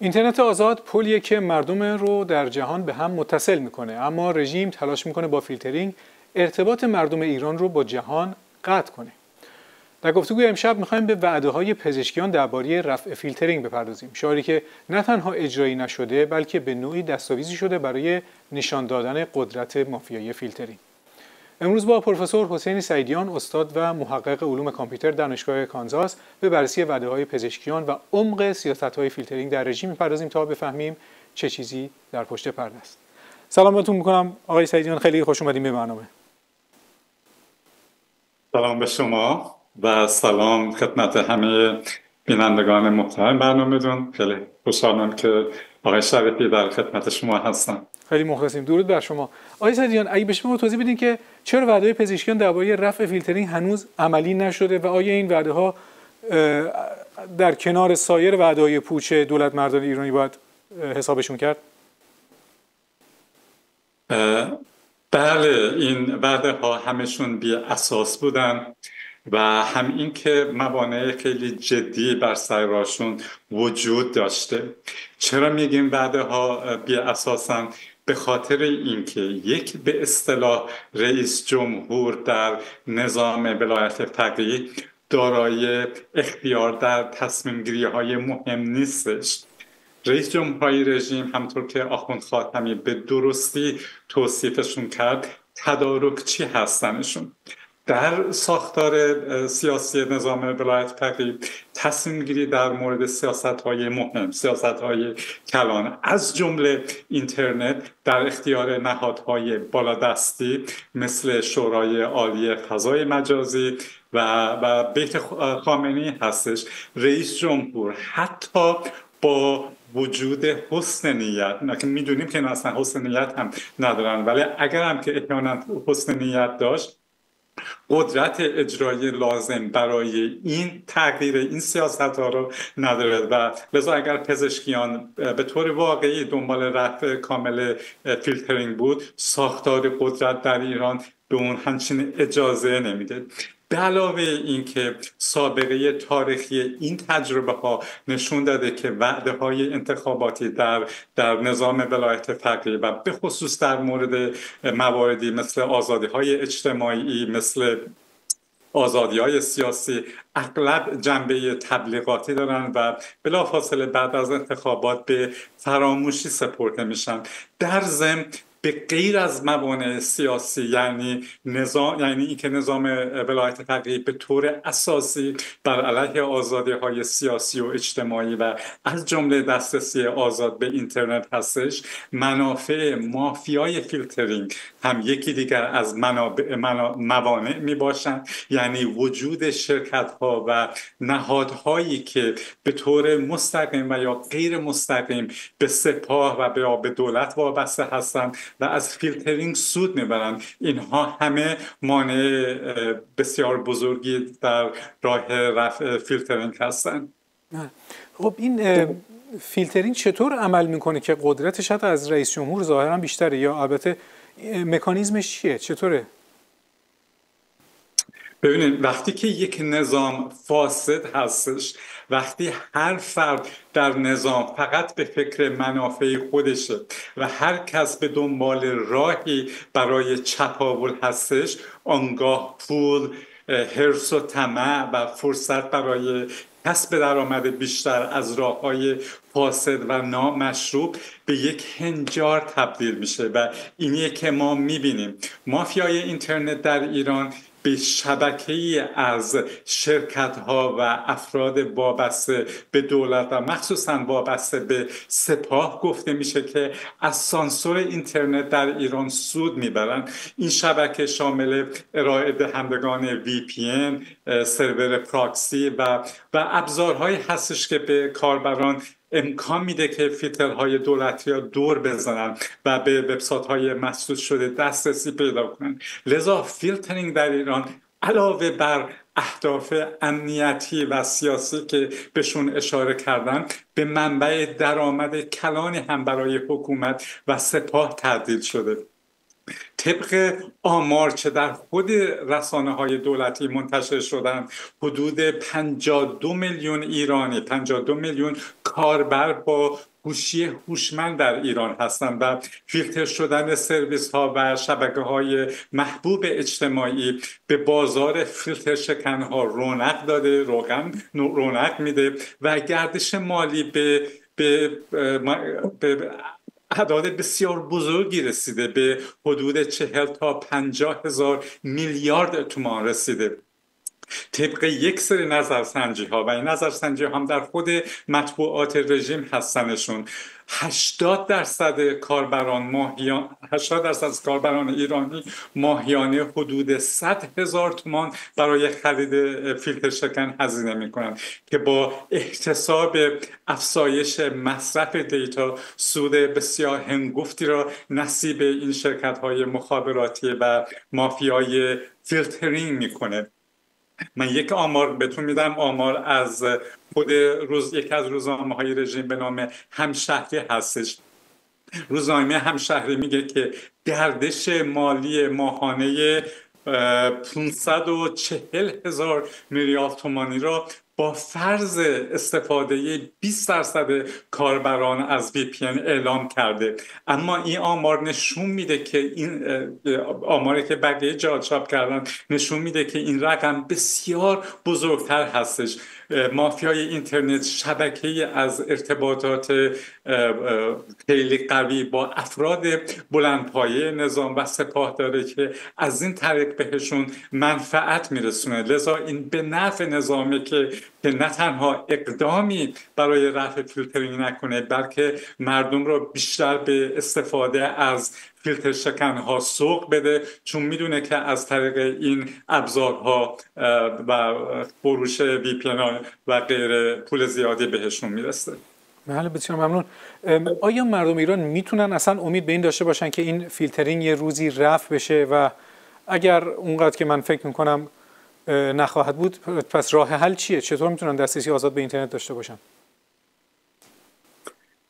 اینترنت آزاد پلیه که مردم رو در جهان به هم متصل می‌کنه. اما رژیم تلاش می‌کنه با فیلترینگ ارتباط مردم ایران رو با جهان قطع کنه. در گفتگوی امشب می‌خوایم به وعده های پزشکیان درباره رفع فیلترینگ بپردازیم. شعاری که نه تنها اجرایی نشده بلکه به نوعی دستاویزی شده برای نشان دادن قدرت مافیایی فیلترینگ. امروز با پروفسور حسین سعیدیان استاد و محقق علوم کامپیوتر دانشگاه کانزاس به بررسی وعده های پزشکیان و عمق سیاست های فیلترینگ در رژیم می‌پردازیم تا بفهمیم چه چیزی در پشت پرده است. سلام بهتون می‌کنم. آقای سعیدیان خیلی خوش اومدیم به برنامه. سلام به شما و سلام خدمت همه بینندگان محترم برنامه دون خیلی خوشحالم که آقای شریفی در خدمت شما هستم. خیلی مخلصیم. درود بر شما. آقای سعیدیان اگه بشه ما توضیح بدین که چرا وعده پزشکیان درباره رفع فیلترینگ هنوز عملی نشده و آیا این وعده ها در کنار سایر وعده های پوچ دولت مردان ایرانی باید حسابشون کرد؟ بله این وعده ها همشون بی اساس بودن و هم این که موانع خیلی جدی بر سر راشون وجود داشته. چرا میگیم وعده ها بی اساسن؟ به خاطر اینکه یک به اصطلاح رئیس جمهور در نظام ولایت فقیه دارای اختیار در تصمیم گیری های مهم نیستش. رئیس جمهوری رژیم همطور که آخوند خاتمی به درستی توصیفشون کرد تدارکچی هستنشون؟ در ساختار سیاسی نظام ولایت فقیه تصمیم گیری در مورد سیاست های مهم سیاست های کلان. از جمله اینترنت در اختیار نهادهای بالادستی مثل شورای عالی فضای مجازی و, و بیت خامنی هستش. رئیس جمهور حتی با وجود حسن نیت که می‌دونیم که اصلا حسن نیت هم ندارن ولی اگر هم که احیانا حسن نیت داشت قدرت اجرایی لازم برای این تغییر این سیاست ها رو نداره و لذا اگر پزشکیان به طور واقعی دنبال رفع کامل فیلترینگ بود ساختار قدرت در ایران به اون همچین اجازه نمیده. به علاوه اینکه سابقه تاریخی این تجربه ها نشون داده که وعده های انتخاباتی در در نظام ولایت فقیه و به خصوص در مورد مواردی مثل آزادی های اجتماعی مثل آزادی های سیاسی اغلب جنبه تبلیغاتی دارن و بلافاصله بعد از انتخابات به فراموشی سپرده میشن. در ضمن به غیر از موانع سیاسی یعنی نظام یعنی اینکه نظام ولایت فقیه به طور اساسی بر علیه آزادی های سیاسی و اجتماعی و از جمله دسترسی آزاد به اینترنت هستش منافع مافیای فیلترینگ هم یکی دیگر از منابع موانع می باشند یعنی وجود شرکت ها و نهادهایی که به طور مستقیم و یا غیر مستقیم به سپاه و به دولت وابسته هستند و از فیلترینگ سود می‌برند اینها همه مانع بسیار بزرگی در راه رفع فیلترینگ هستند خب این فیلترینگ چطور عمل می‌کنه که قدرتش حتی از رئیس جمهور ظاهرا بیشتره؟ یا البته مکانیزمش چیه؟ چطوره؟ ببینید وقتی که یک نظام فاسد هستش وقتی هر فرد در نظام فقط به فکر منافع خودشه و هر کس به دنبال راهی برای چپاول هستش آنگاه پول هرس و طمع و فرصت برای کسب درآمد بیشتر از راه های فاسد و نامشروب به یک هنجار تبدیل میشه و اینیه که ما می‌بینیم. مافیای اینترنت در ایران به شبکه از شرکت ها و افراد وابسته به دولت و مخصوصا وابسته به سپاه گفته میشه که از سانسور اینترنت در ایران سود می‌برن. این شبکه شامل ارائه دهندگان VPN سرور پراکسی و و ابزارهایی هستش که به کاربران امکان میده که فیلترهای دولتی ها دور بزنن و به وبسایت های مسدود شده دسترسی پیدا کنن. لذا فیلترینگ در ایران علاوه بر اهداف امنیتی و سیاسی که بهشون اشاره کردن به منبع درآمد کلانی هم برای حکومت و سپاه تبدیل شده. طبق آمار که در خود رسانه های دولتی منتشر شدن حدود 52 میلیون ایرانی 52 میلیون کاربر با گوشی هوشمند در ایران هستند و فیلتر شدن سرویس ها و شبکه های محبوب اجتماعی به بازار فیلتر شکن ها رونق داده روغن رونق میده و گردش مالی به, به اعداد بسیار بزرگی رسیده به حدود چهل تا پنجاه هزار میلیارد تومان رسیده. طبق یک سری نظرسنجی ها و این نظرسنجی هم در خود مطبوعات رژیم هستنشون. 80 درصد کاربران ماهیان 80 درصد از کاربران ایرانی ماهیانه حدود 100 هزار تومان برای خرید فیلتر شکن هزینه می‌کنند که با احتساب افزایش مصرف دیتا سود بسیار هنگفتی را نصیب این شرکت های مخابراتی و مافیای فیلترینگ می‌کنه. من یک آمار بهتون میدم آمار از خود روز یک از روزنامه های رژیم به نام همشهری هستش. روزنامه همشهری میگه که گردش مالی ماهانه 540 هزار میلیارد تومانی را با فرض استفاده 20 درصد کاربران از VPN اعلام کرده. اما این آمار نشون میده که این آماری که بقیه جا چاپ کردن نشون میده که این رقم بسیار بزرگتر هستش. مافیای اینترنت شبکه از ارتباطات خیلی قوی با افراد بلندپایه نظام و سپاه داره که از این طریق بهشون منفعت میرسونه. لذا این به نفع نظامه که که نه تنها اقدامی برای رفع فیلترینگ نکنه بلکه مردم رو بیشتر به استفاده از فیلتر شکن ها سوق بده چون می‌دونه که از طریق این ابزارها و فروش VPN و غیره پول زیادی بهشون می‌رسه. بله بسیار ممنون. آیا مردم ایران می‌تونن اصلا امید به این داشته باشن که این فیلترینگ یه روزی رفع بشه؟ و اگر اونقدر که من فکر می‌کنم نخواهد بود پس راه حل چیه؟ چطور می‌تونن دسترسی آزاد به اینترنت داشته باشن؟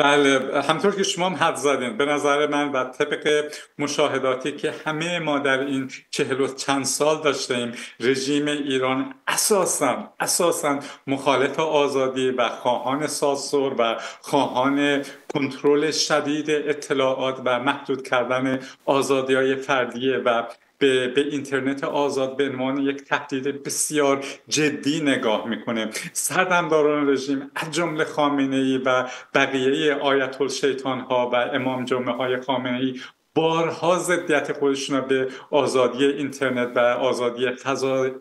بله همطور که شما هم حد زدین به نظر من و طبق مشاهداتی که همه ما در این چهل و چند سال داشتیم رژیم ایران اساسا اساسا مخالف آزادی و خواهان ساسور و خواهان کنترل شدید اطلاعات و محدود کردن آزادی های فردیه و به, به اینترنت آزاد به عنوان یک تهدید بسیار جدی نگاه می‌کنه. سردمداران رژیم از جمله خامنه ای و بقیه آیت الشیطان ها و امام جمعه های خامنه ای بارها ضدیت خودشون به آزادی اینترنت و آزادی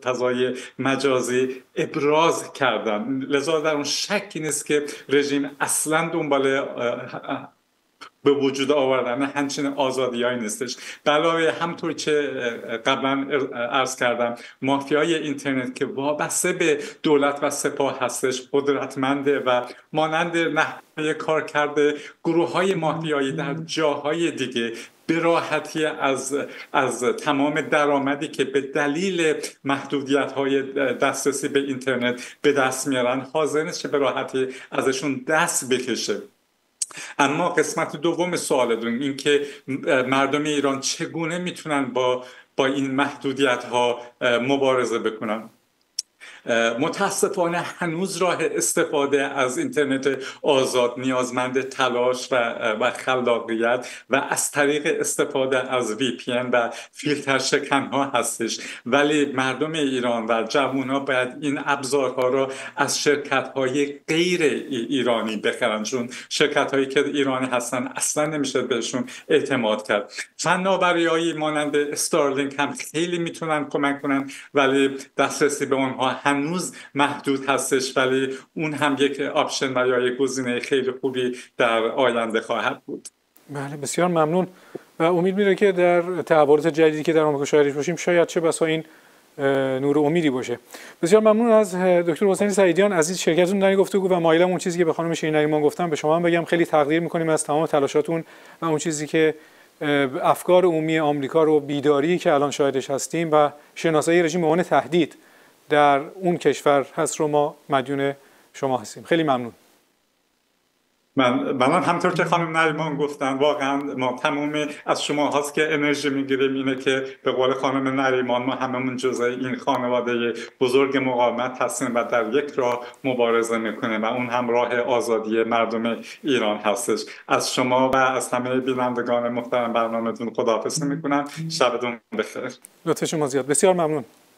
فضای مجازی ابراز کردن. لذا در اون شکی نیست که رژیم اصلا دنبال به وجود آوردن همچین آزادی های نیستش. علاوه همطور که قبلا ارز کردم مافیای اینترنت که وابسته به دولت و سپاه هستش قدرتمنده و مانند نحوه کار کرده گروه های مافیایی در جاهای دیگه به راحتی از از تمام درآمدی که به دلیل محدودیت های دسترسی به اینترنت به دست میارن حاضر نیست که به راحتی ازشون دست بکشه. اما قسمت دوم سوالتون این که مردم ایران چگونه می‌تونن با با این محدودیت ها مبارزه بکنن؟ متاسفانه هنوز راه استفاده از اینترنت آزاد نیازمند تلاش و, و خلاقیت و از طریق استفاده از وی پی و فیلتر شکن ها هستش. ولی مردم ایران و جوان ها باید این ابزارها را از شرکت های غیر ایرانی بخرن. چون شرکت هایی که ایرانی هستن اصلا نمیشه بهشون اعتماد کرد. فناوری مانند استارلینک هم خیلی می‌تونن کمک کنن ولی دسترسی به اونها هنوز محدود هستش ولی اون هم یک آپشن و یا یک گزینه خیلی خوبی در آینده خواهد بود. بله بسیار ممنون. و امید میره که در تحولات جدیدی که در آمریکا شاهدش باشیم شاید چه بسا این نور امیدی باشه. بسیار ممنون از دکتر حسین سعیدیان عزیز شرکتتون در گفتگو و مایلم اون چیزی که به خانم شیرین نریمان گفتم به شما هم بگم. خیلی تقدیر می‌کنیم از تمام تلاشاتون و اون چیزی که افکار عمومی آمریکا رو بیداری که الان شاهدش هستیم و شناسایی رژیم به تهدید. در اون کشور هست رو ما مدیون شما هستیم. خیلی ممنون. من منم همطور که خانم نریمان گفتن واقعا ما تمومی از شما هاست که انرژی می‌گیریم. اینه که به قول خانم نریمان ما هممون جزء این خانواده بزرگ مقاومت هستیم و در یک راه مبارزه می‌کنیم و اون هم راه آزادی مردم ایران هستش. از شما و از همه بینندگان محترم برنامهتون خداحافظی می‌کنم. شبتون بخیر. لطف شما زیاد. بسیار ممنون.